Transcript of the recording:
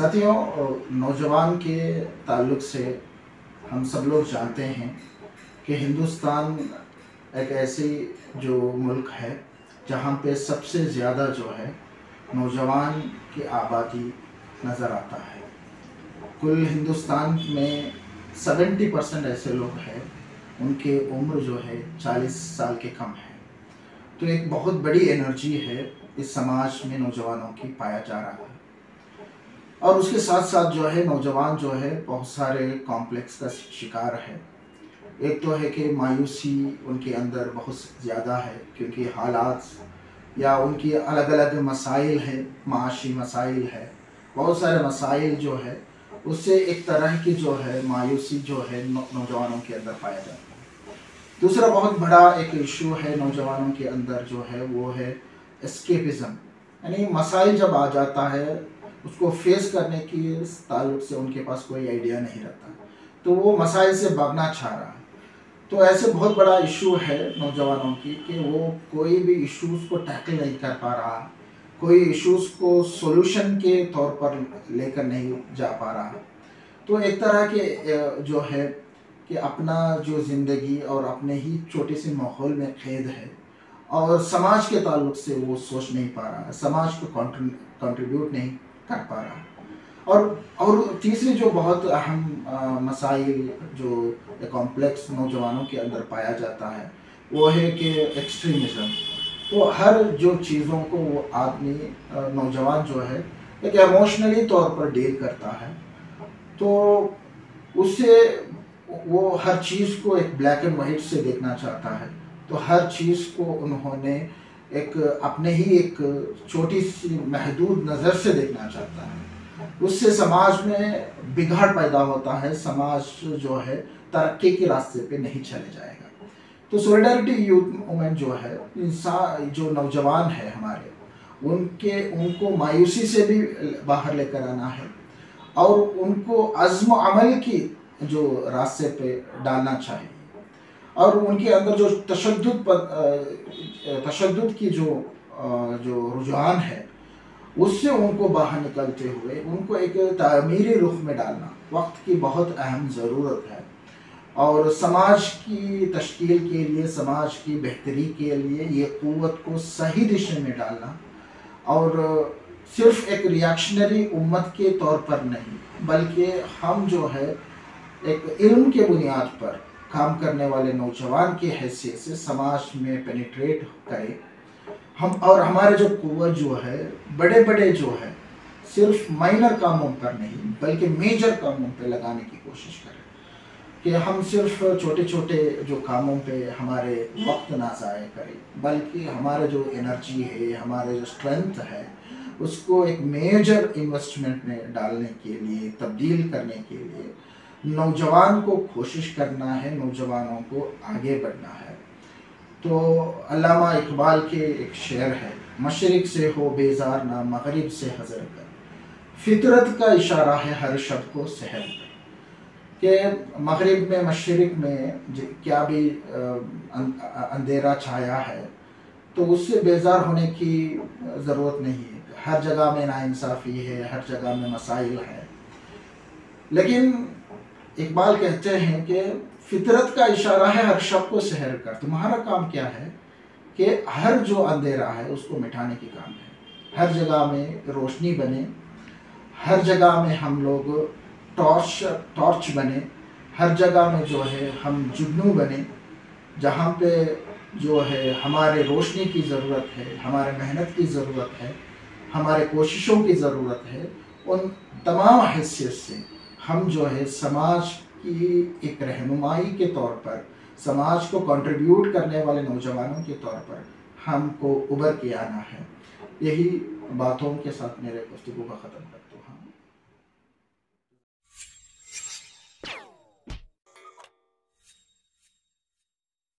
साथियों, नौजवान के ताल्लुक से हम सब लोग जानते हैं कि हिंदुस्तान एक ऐसी जो मुल्क है, जहाँ पे सबसे ज़्यादा जो है नौजवान की आबादी नज़र आता है। कुल हिंदुस्तान में 70 परसेंट ऐसे लोग हैं, उनके उम्र जो है 40 साल के कम है। तो एक बहुत बड़ी एनर्जी है इस समाज में नौजवानों की पाया जा रहा है। और उसके साथ साथ जो है, नौजवान जो है, बहुत सारे कॉम्प्लेक्स का शिकार है। एक तो है कि मायूसी उनके अंदर बहुत ज़्यादा है, क्योंकि हालात या उनकी अलग अलग मसाइल है, माशी मसाइल है, बहुत सारे मसाइल जो है, उससे एक तरह की जो है, मायूसी जो है नौजवानों के अंदर पाया जाता है। दूसरा बहुत बड़ा एक इशू है नौजवानों के अंदर जो है, वो है एस्केपिज्म यानी मसाइल जब आ जाता है उसको फेस करने की ताल्लुक से उनके पास कोई आइडिया नहीं रहता। तो वो मसाइल से भागना चाह रहा है। तो ऐसे बहुत बड़ा इशू है नौजवानों की कि वो कोई भी इश्यूज़ को टैकल नहीं कर पा रहा, कोई इश्यूज़ को सॉल्यूशन के तौर पर लेकर नहीं जा पा रहा। तो एक तरह के जो है कि अपना जो ज़िंदगी और अपने ही छोटे से माहौल में कैद है और समाज के ताल्लुक से वो सोच नहीं पा रहा, समाज को कंट्रीब्यूट नहीं कर पा रहा और और तीसरी जो बहुत अहम मसाइल जो कॉम्प्लेक्स नौजवानों के अंदर पाया जाता है, वो है कि एक्सट्रीमिज़म तो हर जो चीज़ों को वो आदमी नौजवान जो है, एक इमोशनली तौर पर डील करता है। तो उससे वो हर चीज़ को एक ब्लैक एंड वाइट से देखना चाहता है। तो हर चीज़ को उन्होंने एक अपने ही एक छोटी सी महदूद नज़र से देखना चाहता है। उससे समाज में बिगाड़ पैदा होता है, समाज जो है तरक्की के रास्ते पे नहीं चले जाएगा। तो सोलिडारिटी यूथ मूवमेंट जो है, इंसान, जो नौजवान है हमारे, उनके, उनको मायूसी से भी बाहर लेकर आना है और उनको अज़म अमल की जो रास्ते पे डालना चाहिए। और उनके अंदर जो तशद तशद की जो जो रुझान है, उससे उनको बाहर निकलते हुए उनको एक तमीरी रुख में डालना वक्त की बहुत अहम ज़रूरत है। और समाज की तश्कील के लिए, समाज की बेहतरी के लिए ये क़वत को सही दिशा में डालना और सिर्फ़ एक रिएक्शनरी उम्मत के तौर पर नहीं, बल्कि हम जो है एक इल्म के बुनियाद पर काम करने वाले नौजवान की हैसियत से समाज में पेनिट्रेट करें। हम और हमारे जो कुत जो है बड़े बड़े जो है, सिर्फ़ माइनर कामों पर नहीं, बल्कि मेजर कामों पर लगाने की कोशिश करें कि हम सिर्फ़ छोटे छोटे जो कामों पे हमारे वक्त ना ज़ाय करें, बल्कि हमारे जो एनर्जी है, हमारे जो स्ट्रेंथ है, उसको एक मेजर इन्वेस्टमेंट में डालने के लिए, तब्दील करने के लिए नौजवान को कोशिश करना है नौजवानों को आगे बढ़ना है। तो अल्लामा इकबाल के एक शेर है मशरक से हो बेजार ना मगरब से हजर कर। फितरत का इशारा है हर शब्द को सहर कि मगरब में मशरक में क्या भी अं, अंधेरा छाया है तो उससे बेजार होने की ज़रूरत नहीं है। हर जगह में नाइंसाफ़ी है हर जगह में मसाइल है। लेकिन इकबाल कहते हैं कि फितरत का इशारा है हर शब को सहर कर तुम्हारा काम क्या है कि हर जो अंधेरा है, उसको मिटाने की काम है। हर जगह में रोशनी बने, हर जगह में हम लोग टॉर्च टॉर्च बने, हर जगह में जो है हम जुगनू बने, जहाँ पे जो है हमारे रोशनी की ज़रूरत है, हमारे मेहनत की ज़रूरत है, हमारे कोशिशों की ज़रूरत है, उन तमाम हैसियत से हम जो है समाज की एक रहनुमाई के तौर पर, समाज को कंट्रीब्यूट करने वाले नौजवानों के तौर पर हमको उभर के आना है। यही बातों के साथ मेरे गुफ्तु का ख़त्म करता